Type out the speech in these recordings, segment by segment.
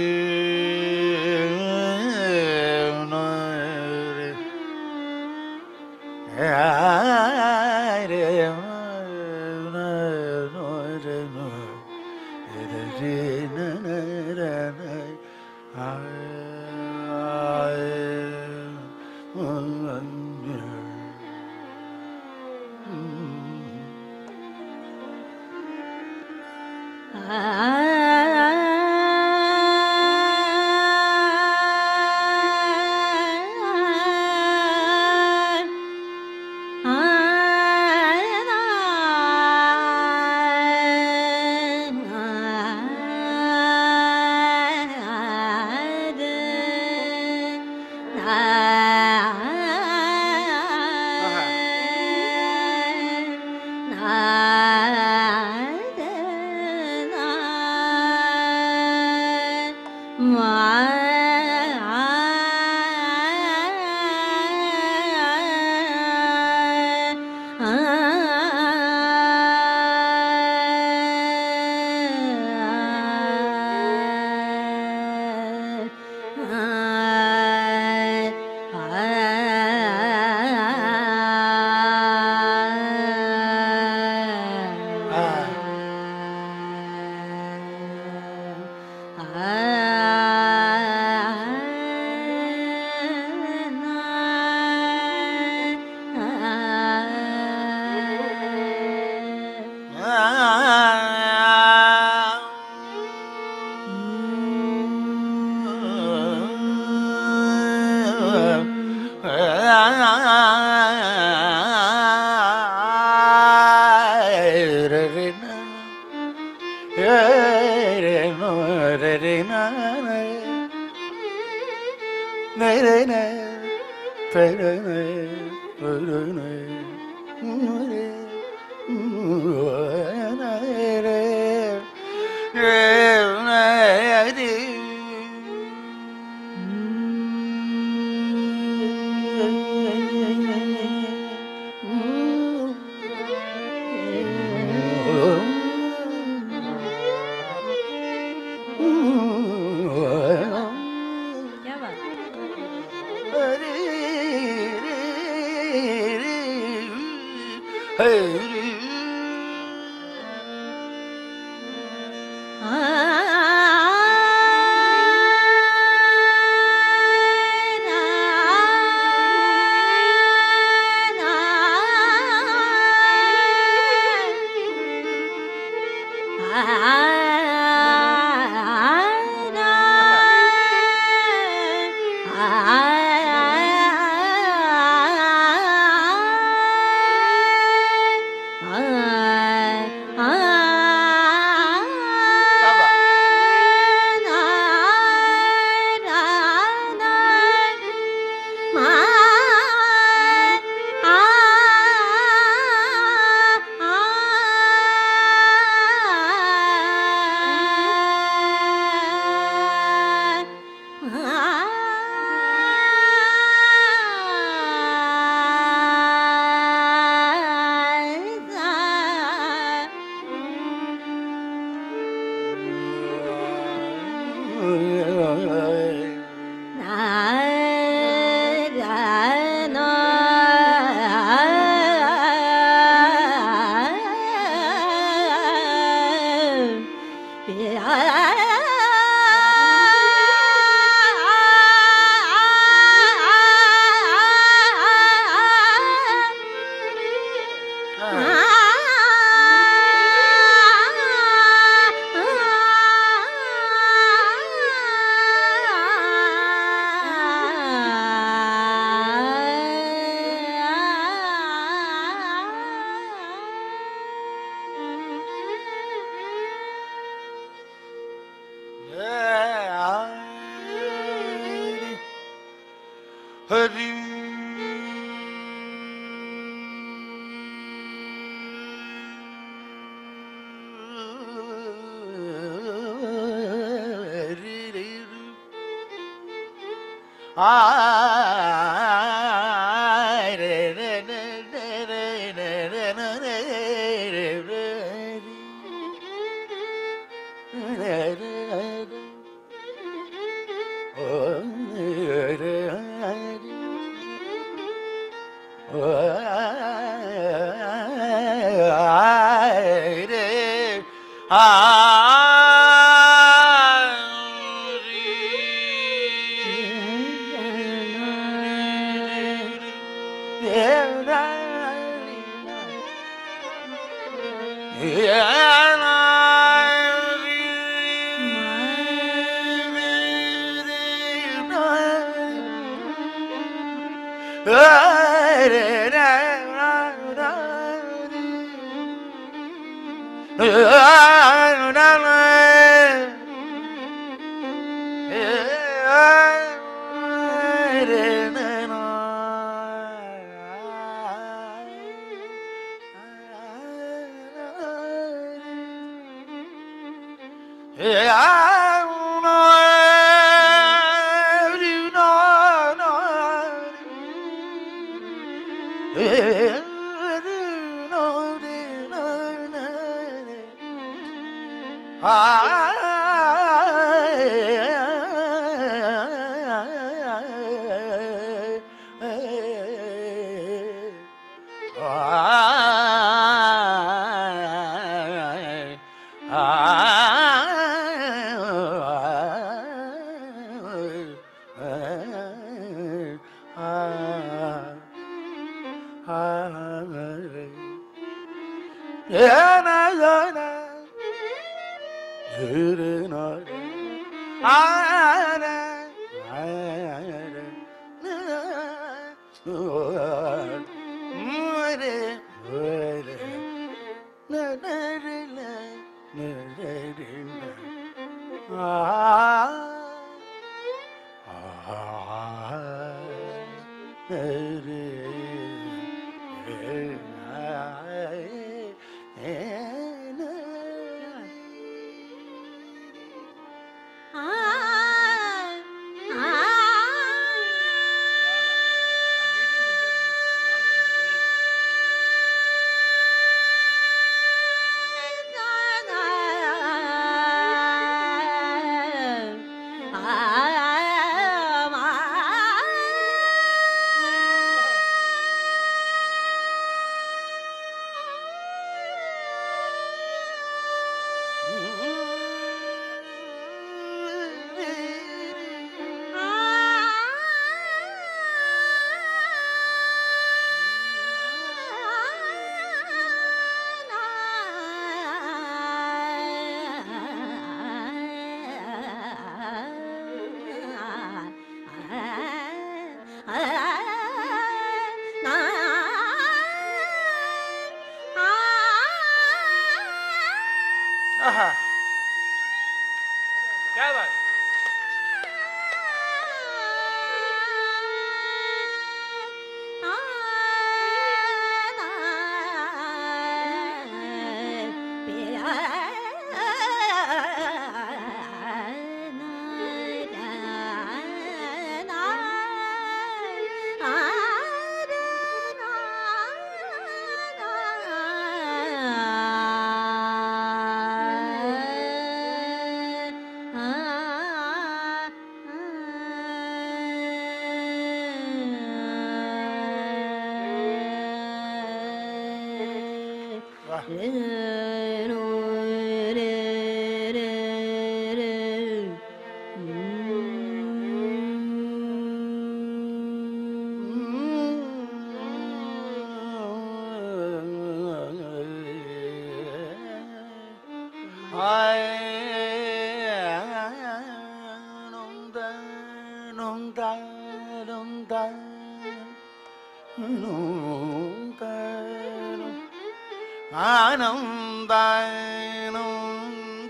Deus. Ah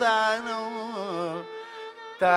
தானம் தா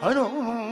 Hanu Hanum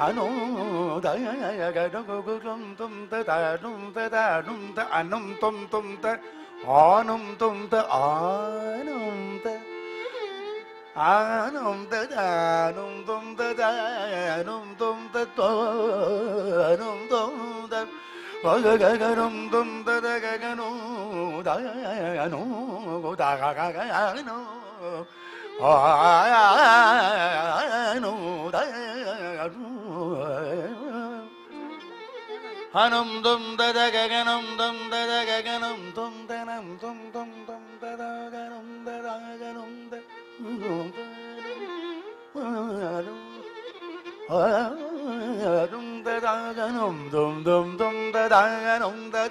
Anum tum tum ta Anum tum ta Anum ta Anum ta Anum tum ta Anum tum ta Anum tum ta Gaganum tum ta Gaganu Da Anu Da Gaganu Anu Hanum dum da da gaganum dum da da gaganum dum da nam dum dum dum da da ganum da da ganum da dum da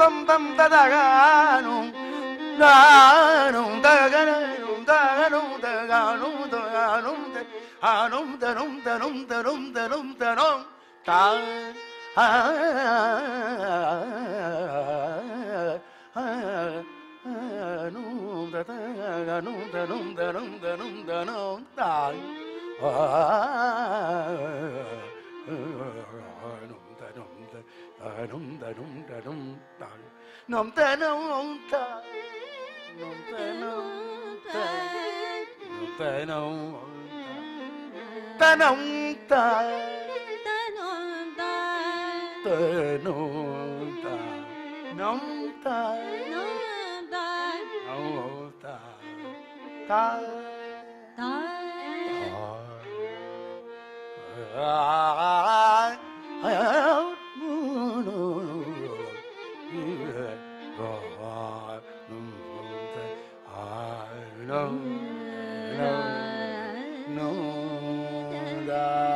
bum bum da da ga no da no da ga no da no da ga no da ga no da ha no da no da no da no da no da no ta ha no da da ga no da no da no da no da no da ha Darum, darum, darum, darum. Nom ta nom ta. Nom ta nom ta. Nom ta nom ta. Ta nom ta. Ta nom ta. Ta nom ta. Nom ta. Nom ta. Nom ta. Ta. Ta. Ta. Ah. no no da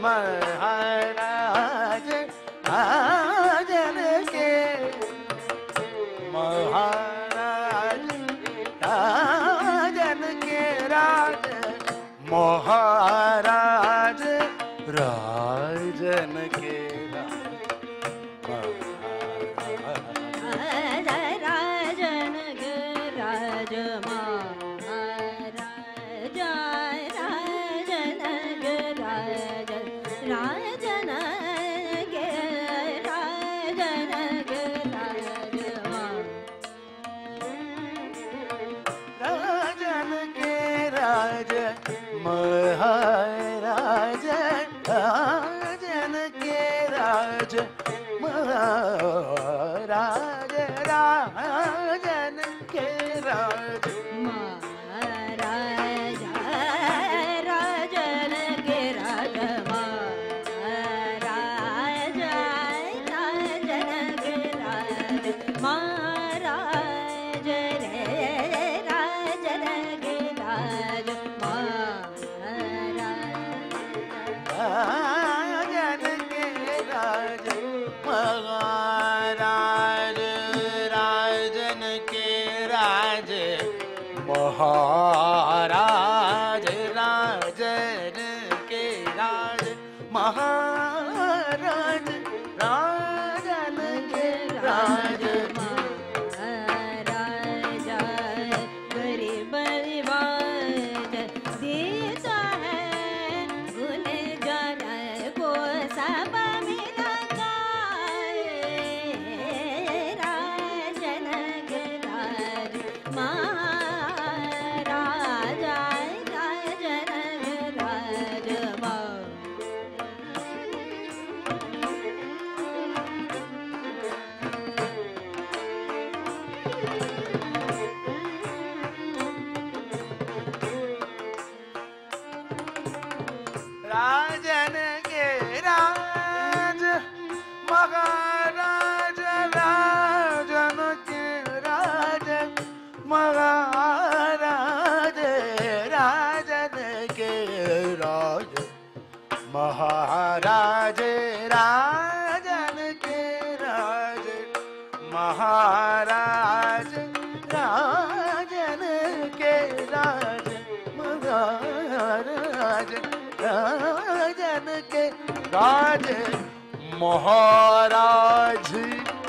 迈安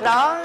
đó.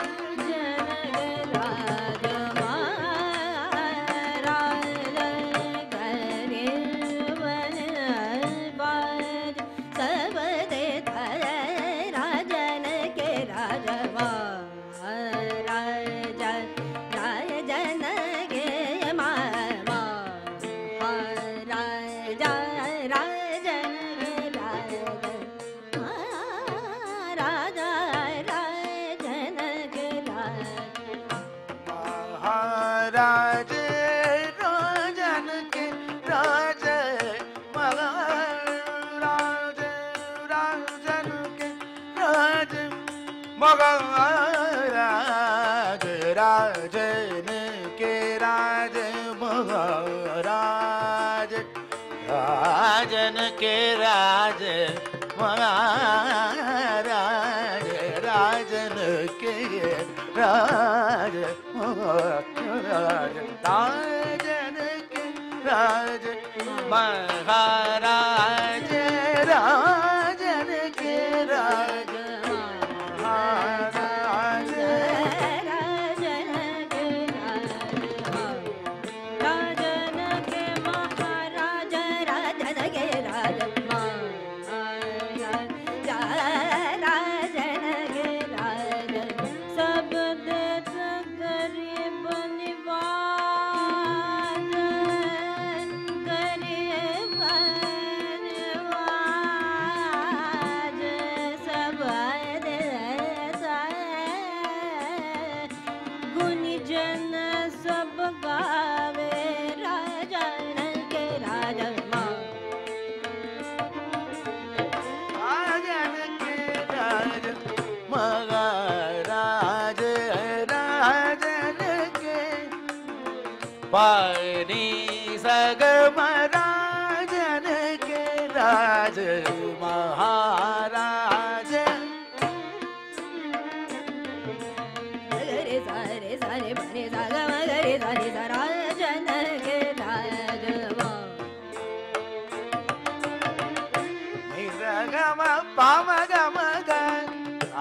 PMK மக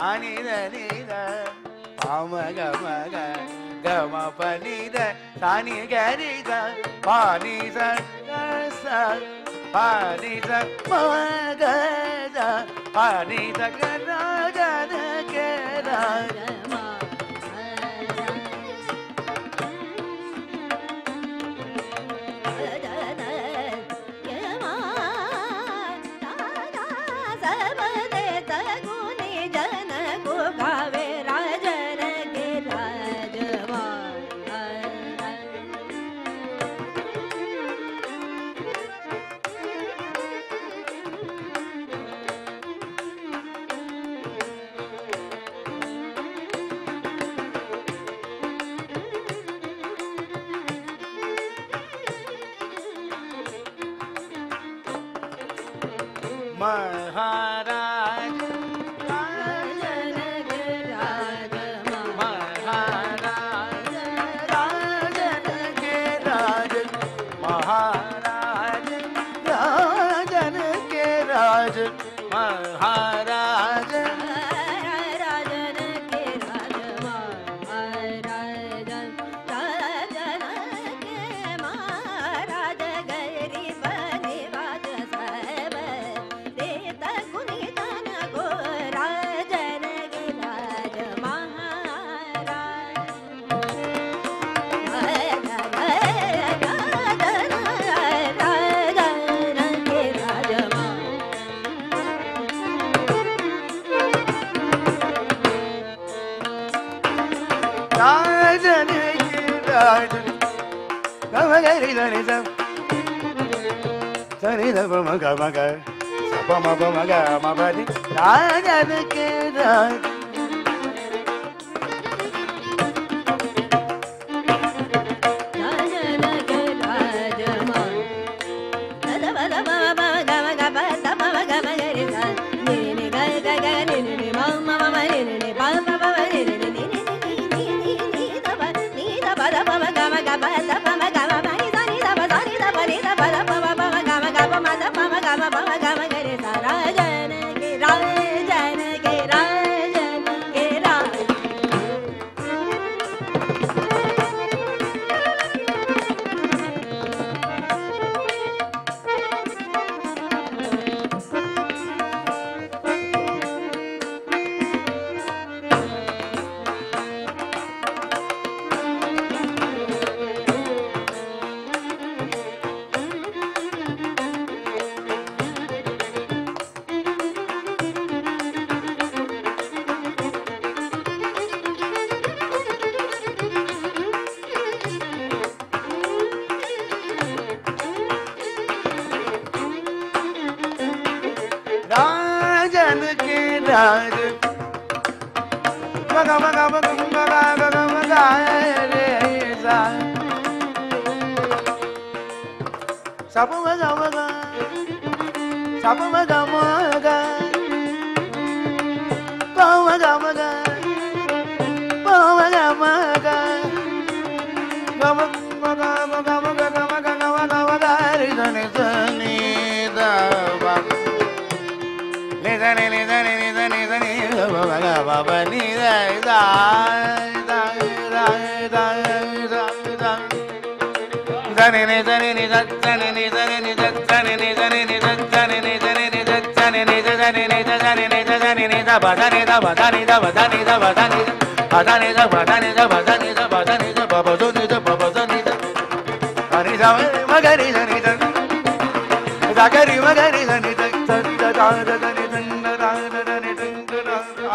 அனித நீத பாமக மக கம பனித சனி கரித பானித பானித மகத பானித கராஜன கேராஜ हमारा மக மக மக மக மக மக மக மக Sabuma, sabuma, sabuma, sabuma.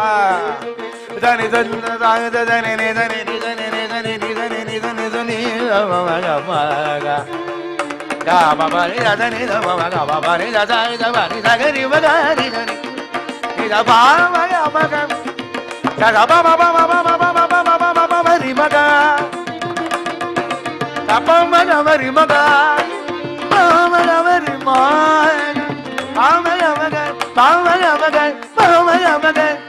Ah dani dani dani dani dani dani dani Oh, my God. Oh, my God. Oh, my God. Oh, my God. Oh, my God.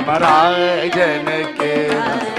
जन के